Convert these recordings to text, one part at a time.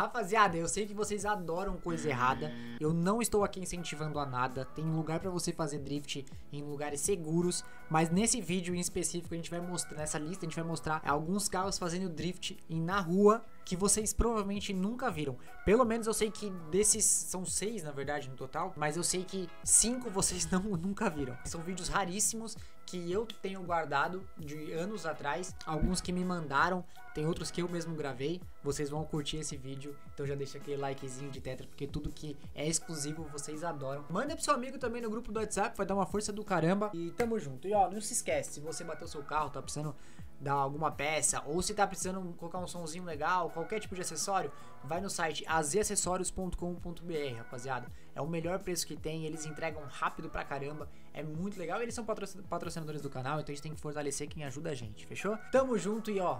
Rapaziada, eu sei que vocês adoram coisa errada. Eu não estou aqui incentivando a nada. Tem lugar pra você fazer drift em lugares seguros. Mas nesse vídeo em específico, a gente vai mostrar, nessa lista, a gente vai mostrar alguns carros fazendo drift na rua que vocês provavelmente nunca viram. Pelo menos eu sei que desses são seis, na verdade, no total. Mas eu sei que cinco vocês não, nunca viram. São vídeos raríssimos que eu tenho guardado de anos atrás. Alguns que me mandaram, tem outros que eu mesmo gravei. Vocês vão curtir esse vídeo, então já deixa aquele likezinho de tetra, porque tudo que é exclusivo vocês adoram. Manda pro seu amigo também no grupo do WhatsApp, vai dar uma força do caramba. E tamo junto. E ó, não se esquece, se você bateu seu carro, tá precisando dar alguma peça, ou se tá precisando colocar um sonzinho legal, qualquer tipo de acessório, vai no site azacessorios.com.br, rapaziada. É o melhor preço que tem, eles entregam rápido pra caramba, é muito legal. Eles são patrocinadores do canal, então a gente tem que fortalecer quem ajuda a gente, fechou? Tamo junto e ó,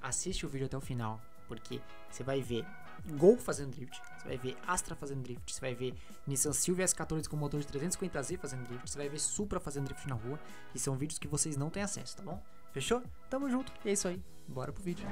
assiste o vídeo até o final, porque você vai ver Gol fazendo drift, você vai ver Astra fazendo drift, você vai ver Nissan Silvia S14 com motor de 350Z fazendo drift, você vai ver Supra fazendo drift na rua, e são vídeos que vocês não têm acesso, tá bom? Fechou? Tamo junto. É isso aí. Bora pro vídeo.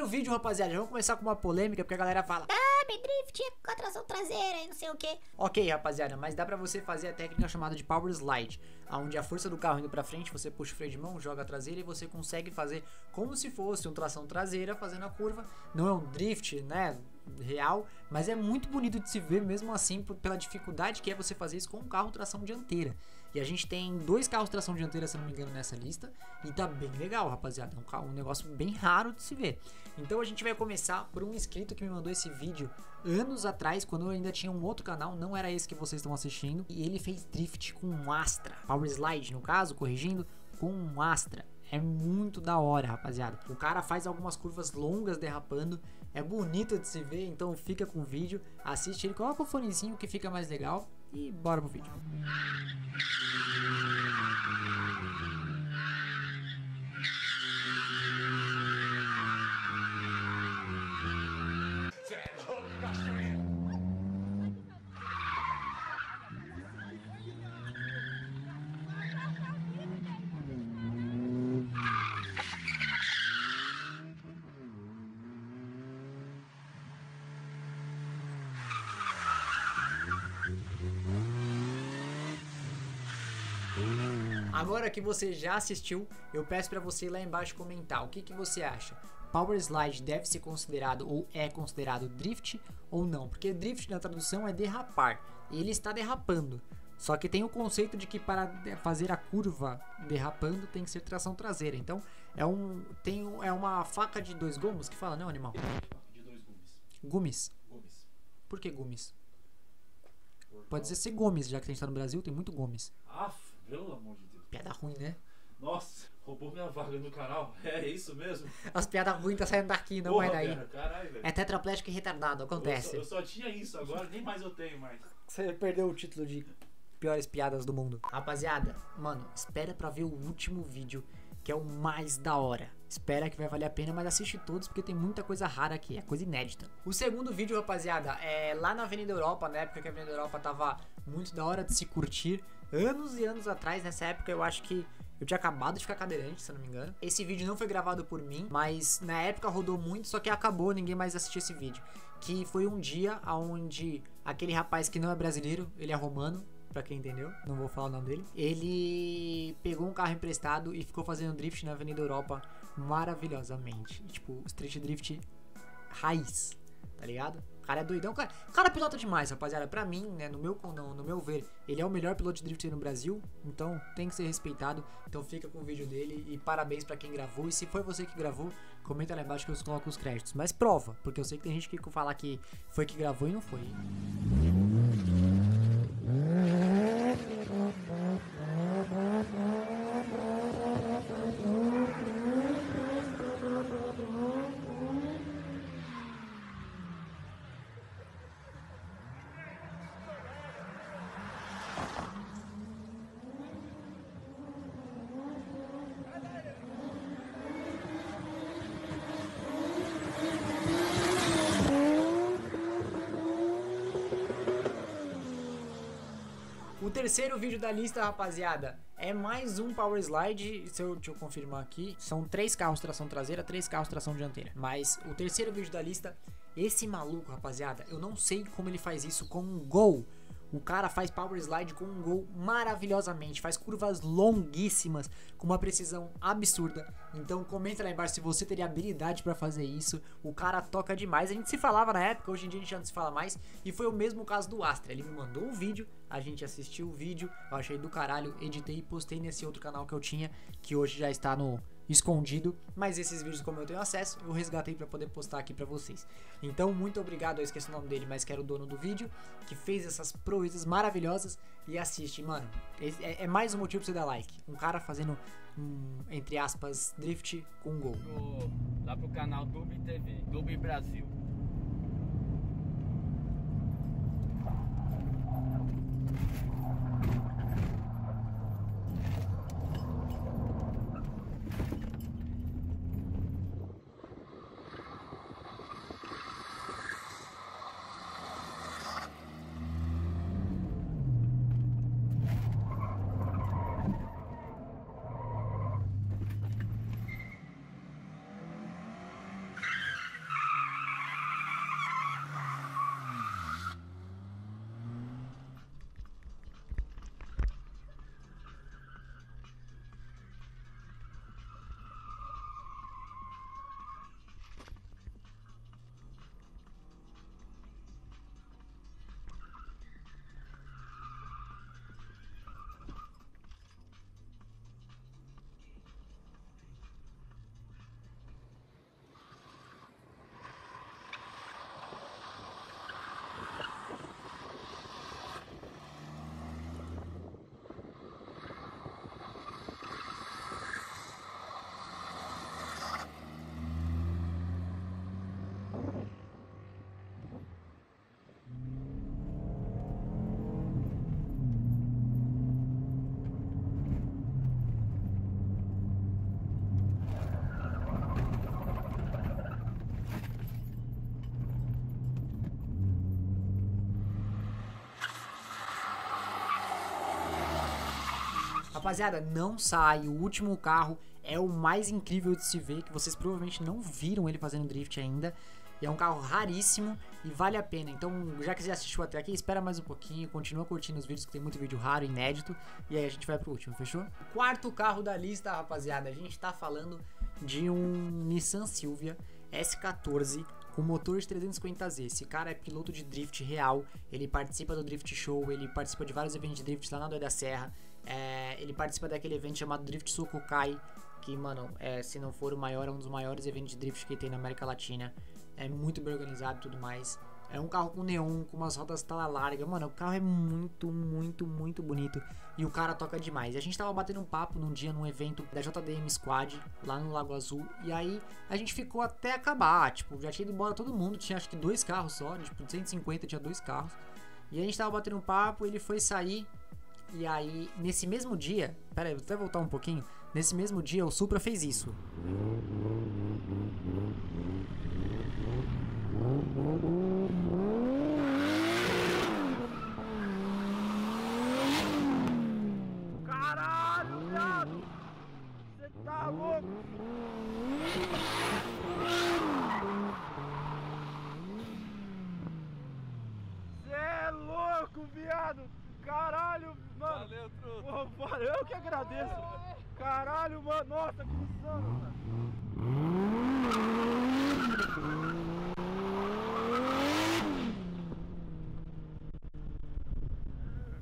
Primeiro vídeo, rapaziada, vamos começar com uma polêmica, porque a galera fala Ah, drift com a tração traseira e não sei o que. Ok, rapaziada, mas dá pra você fazer a técnica chamada de Power Slide, onde a força do carro indo pra frente, você puxa o freio de mão, joga a traseira e você consegue fazer como se fosse um tração traseira fazendo a curva. Não é um drift, né? real, mas é muito bonito de se ver mesmo assim pela dificuldade que é você fazer isso com um carro tração dianteira. E a gente tem dois carros tração dianteira, se não me engano, nessa lista. E tá bem legal, rapaziada. É um, um negócio bem raro de se ver. Então a gente vai começar por um inscrito que me mandou esse vídeo anos atrás, quando eu ainda tinha um outro canal, não era esse que vocês estão assistindo. E ele fez drift com um Astra. Power Slide, no caso, corrigindo, com um Astra. É muito da hora, rapaziada. O cara faz algumas curvas longas derrapando. É bonito de se ver, então fica com o vídeo. Assiste ele, coloca o fonezinho que fica mais legal. E bora pro vídeo. Agora que você já assistiu, eu peço para você ir lá embaixo comentar o que, que você acha. Power Slide deve ser considerado ou é considerado drift ou não? Porque drift na tradução é derrapar. Ele está derrapando. Só que tem o conceito de que para fazer a curva derrapando tem que ser tração traseira. Então é um tem é uma faca de dois gomos que fala, não, animal? De dois gumes. Gumes. Gumes. Por que gumes? Por Pode qual? ser Gomes, já que a gente tá no Brasil, tem muito Gomes. Aff, pelo amor de Deus. Piada ruim, né? Nossa, roubou minha vaga no canal. É isso mesmo? As piadas ruins tá saindo daqui, não Porra, vai daí. cara, Caralho, velho. É tetraplégico e retardado, Eu acontece. só, eu só tinha isso agora, nem mais eu tenho mais. Você perdeu o título de piores piadas do mundo. Rapaziada, mano, espera pra ver o último vídeo, que é o mais da hora. Espera que vai valer a pena, mas assiste todos porque tem muita coisa rara aqui, é coisa inédita. O segundo vídeo, rapaziada, é lá na Avenida Europa, na época que a Avenida Europa tava muito da hora de se curtir. Anos e anos atrás, nessa época, eu acho que eu tinha acabado de ficar cadeirante, se eu não me engano. Esse vídeo não foi gravado por mim, mas na época rodou muito, só que acabou, ninguém mais assistiu esse vídeo. Que foi um dia onde aquele rapaz que não é brasileiro, ele é romano, pra quem entendeu, não vou falar o nome dele. Ele pegou um carro emprestado e ficou fazendo drift na Avenida Europa maravilhosamente. Tipo, street drift raiz, tá ligado? Cara é doidão, cara, cara pilota demais, rapaziada. Pra mim, né, no meu, no, no meu ver, ele é o melhor piloto de drift no Brasil, então tem que ser respeitado. Então fica com o vídeo dele e parabéns pra quem gravou. E se foi você que gravou, comenta lá embaixo que eu coloco os créditos. Mas prova, porque eu sei que tem gente que fala que foi que gravou e não foi. O terceiro vídeo da lista, rapaziada, É mais um Power Slide, se eu, deixa eu confirmar aqui, são três carros tração traseira, três carros tração dianteira. Mas o terceiro vídeo da lista, esse maluco, rapaziada, eu não sei como ele faz isso com um Gol. O cara faz power slide com um gol maravilhosamente, faz curvas longuíssimas com uma precisão absurda. Então comenta lá embaixo se você teria habilidade para fazer isso. O cara toca demais. A gente se falava na época, hoje em dia a gente já não se fala mais. E foi o mesmo caso do Astra. Ele me mandou um vídeo, a gente assistiu o vídeo, eu achei do caralho, editei e postei nesse outro canal que eu tinha, que hoje já está no escondido, mas esses vídeos como eu tenho acesso, eu resgatei para poder postar aqui para vocês. Então, muito obrigado, eu esqueci o nome dele, mas que era o dono do vídeo, que fez essas proezas maravilhosas e assiste, mano. É, é mais um motivo pra você dar like. Um cara fazendo um, entre aspas, drift com gol. Lá pro canal Dub TV, Dub Brasil. Rapaziada, não sai. O último carro é o mais incrível de se ver, que vocês provavelmente não viram ele fazendo drift ainda. E é um carro raríssimo e vale a pena. Então, já que você assistiu até aqui, espera mais um pouquinho, continua curtindo os vídeos que tem muito vídeo raro, inédito. E aí a gente vai pro último, fechou? Quarto carro da lista, rapaziada, a gente tá falando de um Nissan Silvia S14 com motor de 350Z. Esse cara é piloto de drift real, ele participa do Drift Show, ele participa de vários eventos de drift lá na Doida Serra. É, ele participa daquele evento chamado Drift Sokokai, que, mano, é, se não for o maior, é um dos maiores eventos de drift que tem na América Latina. É muito bem organizado e tudo mais. É um carro com neon, com umas rodas tala larga. Mano, o carro é muito, muito, muito bonito. E o cara toca demais. A gente tava batendo um papo num dia num evento da JDM Squad, lá no Lago Azul. E aí a gente ficou até acabar. Tipo, já tinha ido embora todo mundo. Tinha acho que dois carros só. Tipo, 150 tinha dois carros. E a gente tava batendo um papo, ele foi sair. E aí, nesse mesmo dia, pera vou até voltar um pouquinho. Nesse mesmo dia, o Supra fez isso. Caralho, viado! Você tá louco? Você é louco, viado! Caralho, mano! Valeu, truto! valeu, eu que agradeço! Caralho, mano! Nossa, que insano, mano!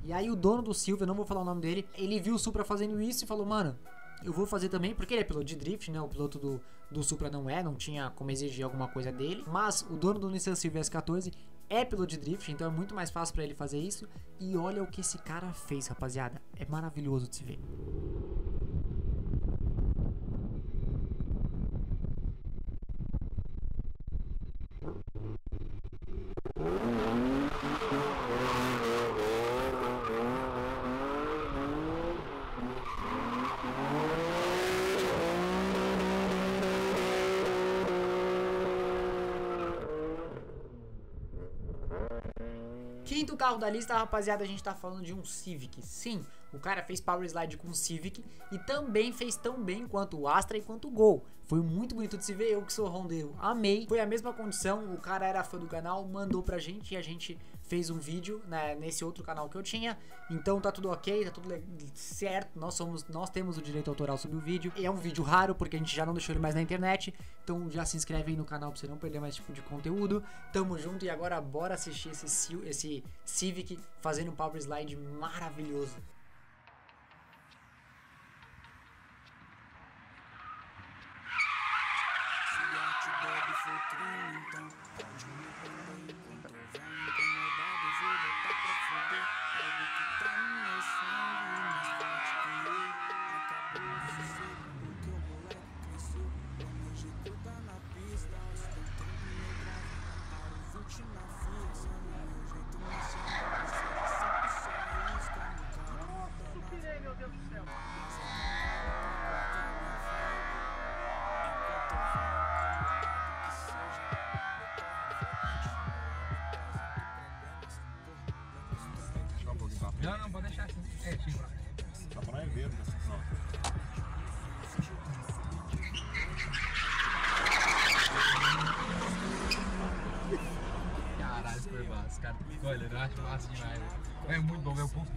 E aí o dono do Silvia, não vou falar o nome dele, ele viu o Supra fazendo isso e falou, mano, eu vou fazer também, porque ele é piloto de drift, né? O piloto do, do Supra não é, não tinha como exigir alguma coisa dele. Mas o dono do Nissan Silvia S14 é piloto de drift, então é muito mais fácil para ele fazer isso. E olha o que esse cara fez, rapaziada. É maravilhoso de se ver. Quinto carro da lista, rapaziada, a gente tá falando de um Civic. Sim, O cara fez Power Slide com o Civic e também fez tão bem quanto o Astra e quanto o Gol. Foi muito bonito de se ver, eu que sou rondeiro, amei. Foi a mesma condição, o cara era fã do canal, mandou pra gente e a gente fez um vídeo né, nesse outro canal que eu tinha. Então tá tudo ok, tá tudo certo. Nós somos, nós temos o direito autoral sobre o vídeo. E é um vídeo raro porque a gente já não deixou ele mais na internet. Então já se inscreve aí no canal pra você não perder mais tipo de conteúdo. Tamo junto e agora bora assistir esse, esse Civic fazendo um power slide maravilhoso. Não, não, pode deixar assim. É, tipo. Tá pra evento. Caralho, foi massa, cara. Olha, eu acho massa demais. É muito bom ver o povo.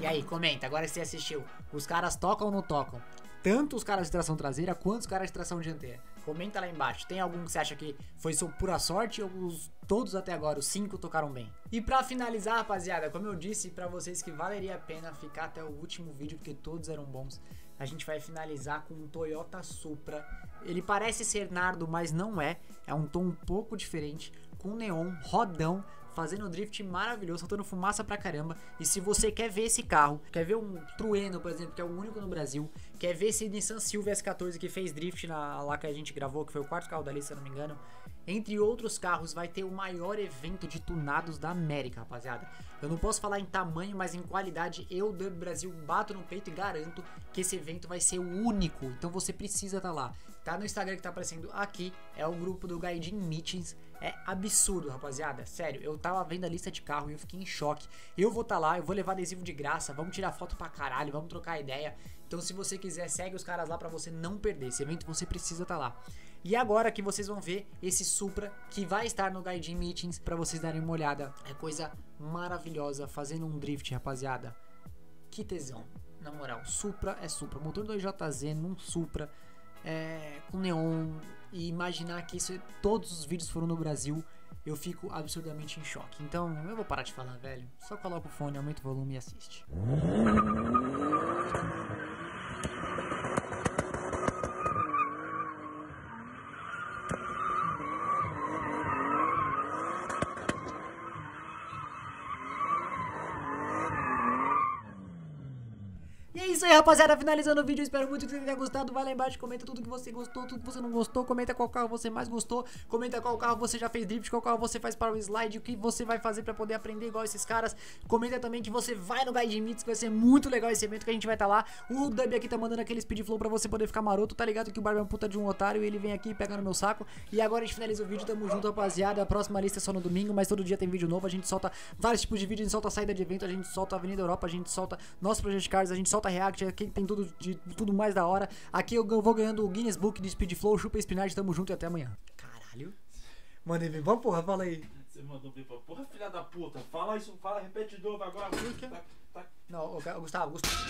E aí, comenta, agora que você assistiu. Os caras tocam ou não tocam? Tanto os caras de tração traseira quanto os caras de tração dianteira. Comenta lá embaixo. Tem algum que você acha que foi só pura sorte ou os, todos até agora, os cinco, tocaram bem? E pra finalizar, rapaziada, como eu disse pra vocês que valeria a pena ficar até o último vídeo, porque todos eram bons. A gente vai finalizar com um Toyota Supra. Ele parece ser nardo, mas não é. É um tom um pouco diferente, com neon, rodão, fazendo um drift maravilhoso, soltando fumaça pra caramba. E se você quer ver esse carro, quer ver um Trueno, por exemplo, que é o único no Brasil, quer ver esse Nissan Silvia S14 que fez drift na, lá que a gente gravou, que foi o quarto carro da lista, se eu não me engano. Entre outros carros, vai ter o maior evento de tunados da América, rapaziada. Eu não posso falar em tamanho, mas em qualidade, eu, Dub Brasil, bato no peito e garanto que esse evento vai ser o único. Então você precisa estar tá lá. Tá no Instagram que tá aparecendo aqui, é o grupo do Gaidin Meetings. É absurdo, rapaziada. Sério, eu tava vendo a lista de carro e eu fiquei em choque. Eu vou estar tá lá, eu vou levar adesivo de graça, vamos tirar foto pra caralho, vamos trocar ideia. Então, se você quiser, segue os caras lá para você não perder. Esse evento você precisa estar tá lá. E agora que vocês vão ver esse Supra que vai estar no Gaidin Meetings para vocês darem uma olhada. É coisa maravilhosa fazendo um drift, rapaziada. Que tesão. Na moral, Supra é Supra. Motor 2JZ num Supra é, com neon e imaginar que isso, todos os vídeos foram no Brasil, eu fico absurdamente em choque. Então eu vou parar de falar, velho. Só coloca o fone, aumenta o volume e assiste. Rapaziada. Finalizando o vídeo. Espero muito que você tenha gostado. Vai lá embaixo, comenta tudo que você gostou, tudo que você não gostou. Comenta qual carro você mais gostou. Comenta qual carro você já fez drift, qual carro você faz para o slide, o que você vai fazer para poder aprender igual esses caras. Comenta também que você vai no Guide Meets, que vai ser muito legal esse evento que a gente vai estar tá lá. O Dub aqui tá mandando aquele speed flow pra você poder ficar maroto. Tá ligado que o Barbie é um puta de um otário e ele vem aqui e pega no meu saco. E agora a gente finaliza o vídeo. Tamo junto, rapaziada. A próxima lista é só no domingo, mas todo dia tem vídeo novo. A gente solta vários tipos de vídeo. A gente solta saída de evento, a gente solta Avenida Europa, a gente solta nosso Project Cars, a gente solta React aqui tem tudo de tudo mais da hora. Aqui eu vou ganhando o Guinness Book de Speed Flow, chupa espinagem, tamo junto e até amanhã. Caralho. Mandei bem pra porra, fala aí. Você mandou bem pra porra, filha da puta. Fala isso, fala, repete de novo agora. Tá, tá. Não, Gustavo, Gustavo.